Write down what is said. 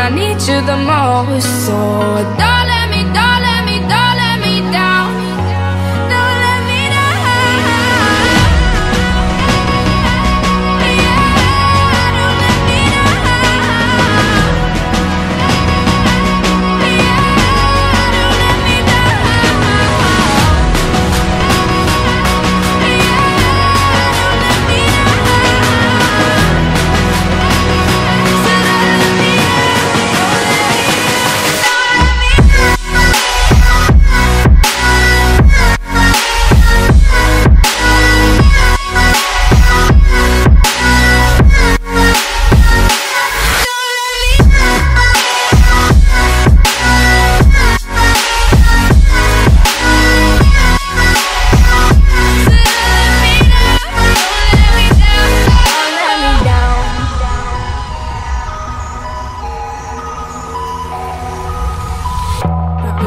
I need you the most. Oh, so